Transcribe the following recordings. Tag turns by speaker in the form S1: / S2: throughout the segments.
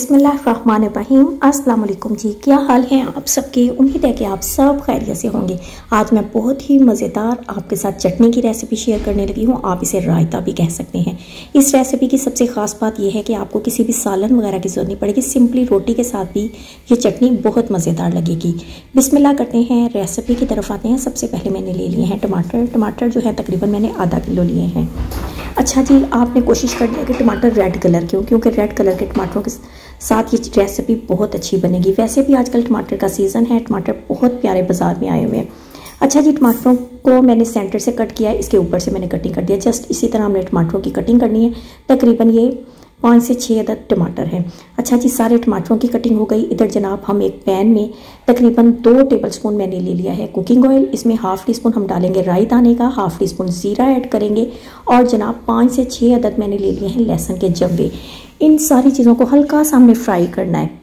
S1: बसमीम वालेकुम जी, क्या हाल है आप सबके? उम्मीद है कि आप सब खैरियत से होंगे। आज मैं बहुत ही मज़ेदार आपके साथ चटनी की रेसिपी शेयर करने लगी हूँ। आप इसे रायता भी कह सकते हैं। इस रेसिपी की सबसे ख़ास बात यह है कि आपको किसी भी सालन वगैरह की ज़रूरत नहीं पड़ेगी। सिंपली रोटी के साथ भी ये चटनी बहुत मज़ेदार लगेगी। बिस्मिल्लाह करते हैं रेसिपी की तरफ़ आते हैं। सबसे पहले मैंने ले लिए हैं टमाटर। टमाटर जो है, तकरीबन मैंने आधा किलो लिए हैं। अच्छा जी, आपने कोशिश करनी है कि टमाटर रेड कलर के हो, क्योंकि रेड कलर के टमाटरों के साथ ये रेसिपी बहुत अच्छी बनेगी। वैसे भी आजकल टमाटर का सीज़न है, टमाटर बहुत प्यारे बाज़ार में आए हुए हैं। अच्छा जी, टमाटरों को मैंने सेंटर से कट किया है, इसके ऊपर से मैंने कटिंग कर दिया। जस्ट इसी तरह हमने टमाटरों की कटिंग करनी है। तकरीबन ये पाँच से छः अदद टमाटर हैं। अच्छा जी, सारे टमाटरों की कटिंग हो गई। इधर जनाब, हम एक पैन में तकरीबन दो टेबलस्पून मैंने ले लिया है कुकिंग ऑयल। इसमें हाफ़ टी स्पून हम डालेंगे राई दाने का, हाफ़ टी स्पून ज़ीरा ऐड करेंगे और जनाब पाँच से छः अदद मैंने ले लिए हैं लहसुन के जब्बे इन सारी चीज़ों को हल्का सा हमने फ्राई करना है।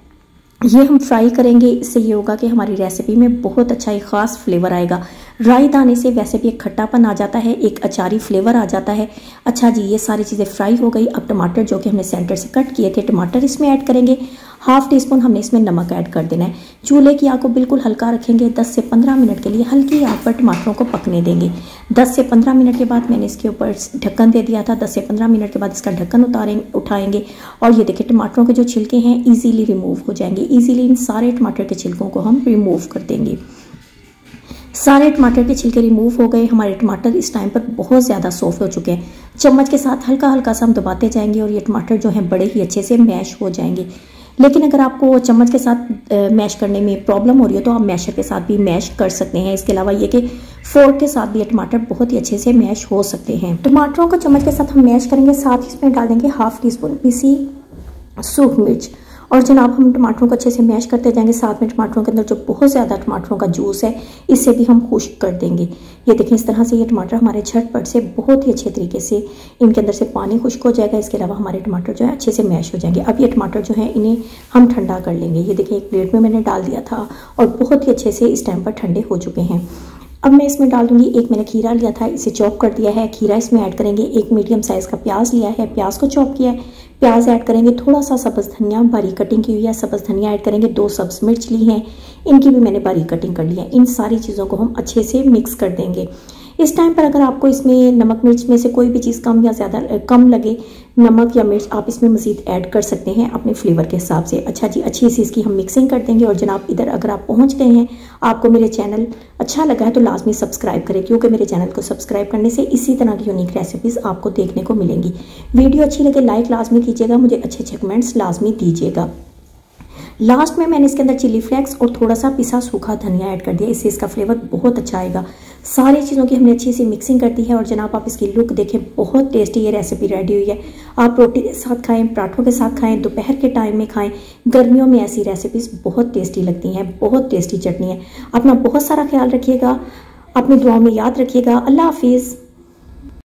S1: ये हम फ्राई करेंगे। इससे ये होगा कि हमारी रेसिपी में बहुत अच्छा एक ख़ास फ्लेवर आएगा। राई दाने से वैसे भी एक खट्टापन आ जाता है, एक अचारी फ्लेवर आ जाता है। अच्छा जी, ये सारी चीज़ें फ्राई हो गई। अब टमाटर जो कि हमने सेंटर से कट किए थे, टमाटर इसमें ऐड करेंगे। हाफ़ टी स्पून हमने इसमें नमक ऐड कर देना है। चूल्हे की आग को बिल्कुल हल्का रखेंगे। 10 से 15 मिनट के लिए हल्की आग पर टमाटरों को पकने देंगे। 10 से 15 मिनट के बाद मैंने इसके ऊपर ढक्कन दे दिया था। 10 से 15 मिनट के बाद इसका ढक्कन उतारें, उठाएँगे। और ये देखिए, टमाटरों के जो छिलके हैं ईजिली रिमूव हो जाएँगे। ईजिली इन सारे टमाटर के छिलकों को हम रिमूव कर देंगे। सारे टमाटर के छिलके रिमूव हो गए। हमारे टमाटर इस टाइम पर बहुत ज़्यादा सॉफ्ट हो चुके हैं। चम्मच के साथ हल्का हल्का सा हम दबाते जाएँगे और ये टमाटर जो हैं बड़े ही अच्छे से मैश हो जाएँगे। लेकिन अगर आपको चम्मच के साथ मैश करने में प्रॉब्लम हो रही हो तो आप मैशर के साथ भी मैश कर सकते हैं। इसके अलावा ये कि फोर्क के साथ भी ये टमाटर बहुत ही अच्छे से मैश हो सकते हैं। टमाटरों को चम्मच के साथ हम मैश करेंगे। साथ ही इसमें डाल देंगे हाफ़ टी स्पून पीसी सूख मिर्च। और जनाब, हम टमाटरों को अच्छे से मैश करते जाएँगे। साथ में टमाटरों के अंदर जो बहुत ज़्यादा टमाटरों का जूस है इसे भी हम खुश्क कर देंगे। ये देखें, इस तरह से ये टमाटर हमारे झटपट से बहुत ही अच्छे तरीके से इनके अंदर से पानी खुश्क हो जाएगा। इसके अलावा हमारे टमाटर जो है, अच्छे से मैश हो जाएँगे। अब ये टमाटर जो है, इन्हें हम ठंडा कर लेंगे। ये देखें, एक प्लेट में मैंने डाल दिया था और बहुत ही अच्छे से इस टाइम पर ठंडे हो चुके हैं। अब मैं इसमें डाल दूँगी, एक मैंने खीरा लिया था, इसे चॉप कर दिया है। खीरा इसमें ऐड करेंगे, एक मीडियम साइज़ का प्याज लिया है। प्याज को चॉप किया है प्याज ऐड करेंगे, थोड़ा सा सब्ज़ धनिया, बारीक कटिंग की हुई है, सब्ज़ धनिया ऐड करेंगे, दो सब्ज़ मिर्च ली हैं, इनकी भी मैंने बारीक कटिंग कर ली है। इन सारी चीज़ों को हम अच्छे से मिक्स कर देंगे। इस टाइम पर अगर आपको इसमें नमक मिर्च में से कोई भी चीज़ कम या ज़्यादा कम लगे, नमक या मिर्च आप इसमें मज़ीद ऐड कर सकते हैं अपने फ्लेवर के हिसाब से। अच्छा जी, अच्छी सी इसकी हम मिक्सिंग कर देंगे और जनाब इधर अगर आप पहुँच गए हैं, आपको मेरे चैनल अच्छा लगा है तो लाजमी सब्सक्राइब करें, क्योंकि मेरे चैनल को सब्सक्राइब करने से इसी तरह की यूनिक रेसिपीज़ आपको देखने को मिलेंगी। वीडियो अच्छी लगे लाइक लाजमी कीजिएगा, मुझे अच्छे अच्छे कमेंट्स लाजमी दीजिएगा। लास्ट में मैंने इसके अंदर चिली फ्लेक्स और थोड़ा सा पिसा सूखा धनिया ऐड कर दिया। इससे इसका फ्लेवर बहुत अच्छा आएगा। सारी चीज़ों की हमने अच्छी सी मिक्सिंग कर दी है और जनाब आप इसकी लुक देखें, बहुत टेस्टी ये रेसिपी रेडी हुई है। आप रोटी के साथ खाएँ, पराठों के साथ खाएँ, दोपहर के टाइम में खाएँ, गर्मियों में ऐसी रेसिपीज़ बहुत टेस्टी लगती हैं, बहुत टेस्टी चटनी है। अपना बहुत सारा ख्याल रखिएगा, अपनी दुआओं में याद रखिएगा। अल्लाह हाफिज़।